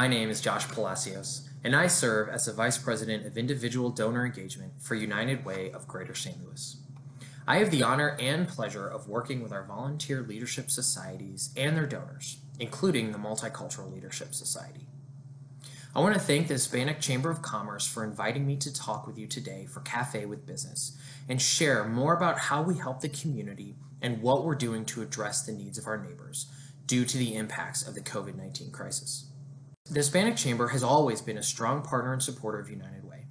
My name is Josh Palacios, and I serve as the Vice President of Individual Donor Engagement for United Way of Greater St. Louis. I have the honor and pleasure of working with our volunteer leadership societies and their donors, including the Multicultural Leadership Society. I want to thank the Hispanic Chamber of Commerce for inviting me to talk with you today for Cafe with Business and share more about how we help the community and what we're doing to address the needs of our neighbors due to the impacts of the COVID 19 crisis. The Hispanic Chamber has always been a strong partner and supporter of United Way.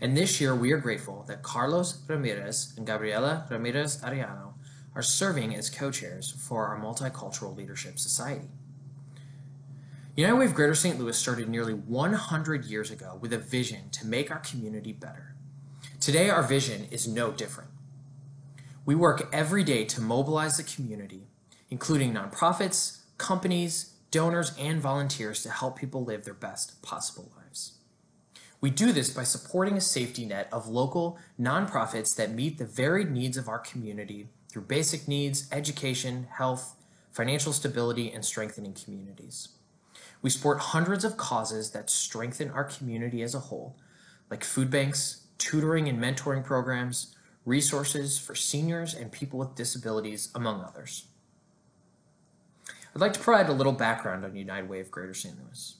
And this year, we are grateful that Carlos Ramirez and Gabriela Ramirez Ariano are serving as co chairs for our Multicultural Leadership Society. United Way of Greater St. Louis started nearly 100 years ago with a vision to make our community better. Today, our vision is no different. We work every day to mobilize the community, including nonprofits, companies, donors, and volunteers to help people live their best possible lives. We do this by supporting a safety net of local nonprofits that meet the varied needs of our community through basic needs, education, health, financial stability, and strengthening communities. We support hundreds of causes that strengthen our community as a whole, like food banks, tutoring and mentoring programs, resources for seniors and people with disabilities, among others. I'd like to provide a little background on United Way of Greater St. Louis.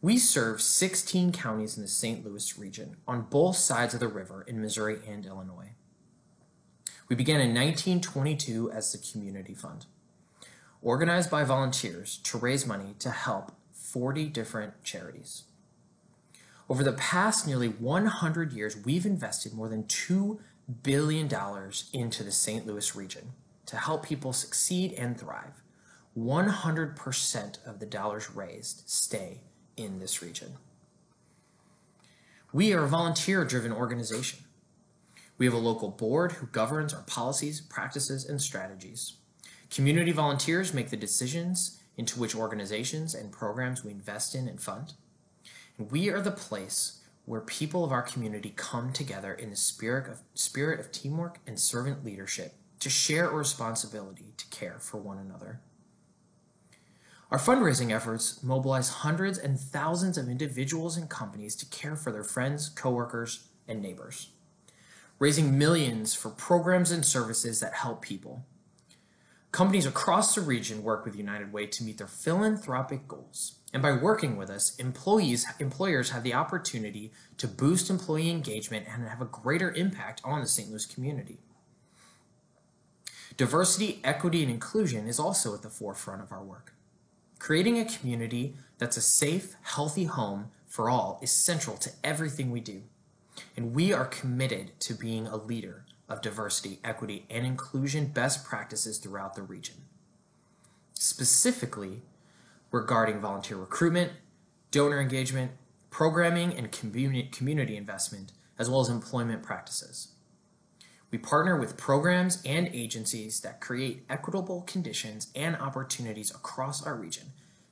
We serve 16 counties in the St. Louis region on both sides of the river in Missouri and Illinois. We began in 1922 as the Community Fund organized by volunteers to raise money to help 40 different charities. Over the past nearly 100 years, we've invested more than $2 billion into the St. Louis region to help people succeed and thrive. 100% of the dollars raised stay in this region. We are a volunteer driven organization. We have a local board who governs our policies, practices, and strategies. Community volunteers make the decisions into which organizations and programs we invest in and fund. And we are the place where people of our community come together in the spirit of, spirit of teamwork and servant leadership to share a responsibility to care for one another. Our fundraising efforts mobilize hundreds and thousands of individuals and companies to care for their friends, coworkers, and neighbors, raising millions for programs and services that help people Companies across the region work with United Way to meet their philanthropic goals. And by working with us, employees, employers have the opportunity to boost employee engagement and have a greater impact on the St. Louis community. Diversity, equity, and inclusion is also at the forefront of our work. Creating a community that's a safe, healthy home for all is central to everything we do. And we are committed to being a leader of diversity, equity, and inclusion best practices throughout the region. Specifically, regarding volunteer recruitment, donor engagement, programming, and community investment, as well as employment practices. We partner with programs and agencies that create equitable conditions and opportunities across our region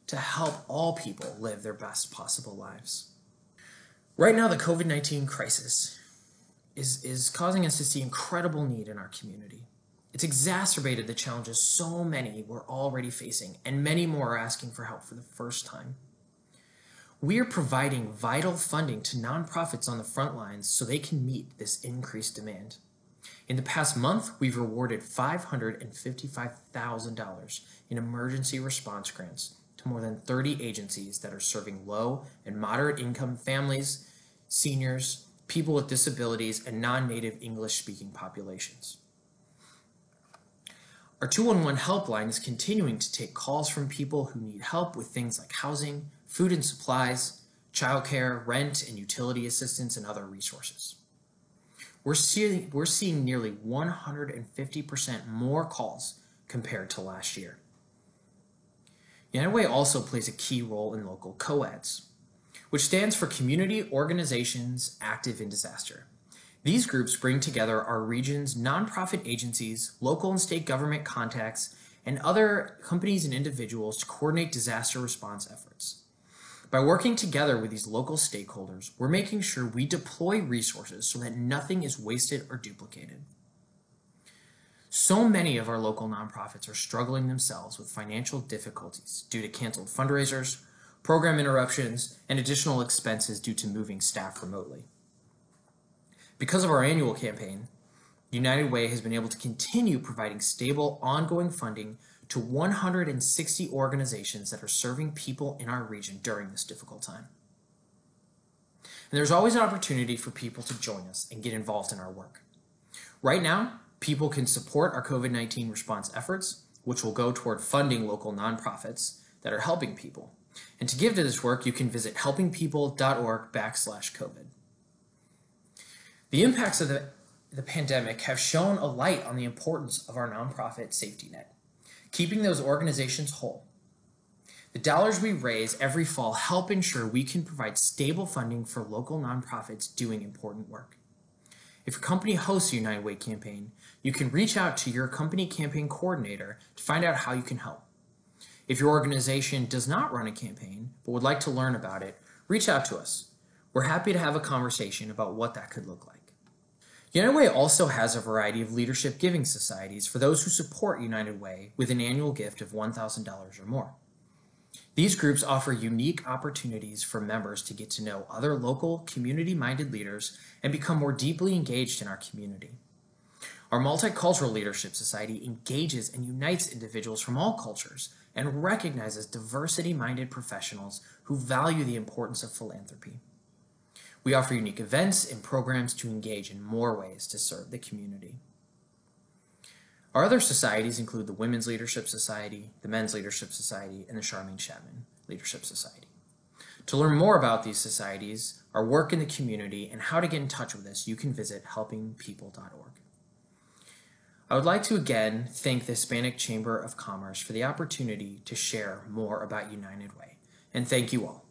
to help all people live their best possible lives. Right now, the COVID 19 crisis is, is causing us to see incredible need in our community. It's exacerbated the challenges so many were already facing, and many more are asking for help for the first time. We are providing vital funding to nonprofits on the front lines so they can meet this increased demand. In the past month, we've rewarded $555,000 in emergency response grants to more than 30 agencies that are serving low and moderate income families, seniors, people with disabilities, and non-native English-speaking populations. Our 211 helpline is continuing to take calls from people who need help with things like housing, food and supplies, childcare, rent, and utility assistance, and other resources. We're seeing, we're seeing nearly 150% more calls compared to last year. United also plays a key role in local COADs which stands for Community Organizations Active in Disaster. These groups bring together our region's nonprofit agencies, local and state government contacts, and other companies and individuals to coordinate disaster response efforts. By working together with these local stakeholders, we're making sure we deploy resources so that nothing is wasted or duplicated. So many of our local nonprofits are struggling themselves with financial difficulties due to canceled fundraisers, program interruptions, and additional expenses due to moving staff remotely. Because of our annual campaign, United Way has been able to continue providing stable, ongoing funding to 160 organizations that are serving people in our region during this difficult time. And there's always an opportunity for people to join us and get involved in our work. Right now, people can support our COVID 19 response efforts, which will go toward funding local nonprofits that are helping people. And to give to this work, you can visit helpingpeople.org backslash COVID. The impacts of the, the pandemic have shown a light on the importance of our nonprofit safety net, keeping those organizations whole. The dollars we raise every fall help ensure we can provide stable funding for local nonprofits doing important work. If your company hosts a United Way campaign, you can reach out to your company campaign coordinator to find out how you can help. If your organization does not run a campaign but would like to learn about it, reach out to us. We're happy to have a conversation about what that could look like. United Way also has a variety of leadership giving societies for those who support United Way with an annual gift of $1,000 or more. These groups offer unique opportunities for members to get to know other local, community minded leaders and become more deeply engaged in our community. Our Multicultural Leadership Society engages and unites individuals from all cultures and recognizes diversity minded professionals who value the importance of philanthropy. We offer unique events and programs to engage in more ways to serve the community. Our other societies include the Women's Leadership Society, the Men's Leadership Society, and the Charmaine Chapman Leadership Society. To learn more about these societies, our work in the community, and how to get in touch with us, you can visit helpingpeople.org. I would like to again thank the Hispanic Chamber of Commerce for the opportunity to share more about United Way, and thank you all.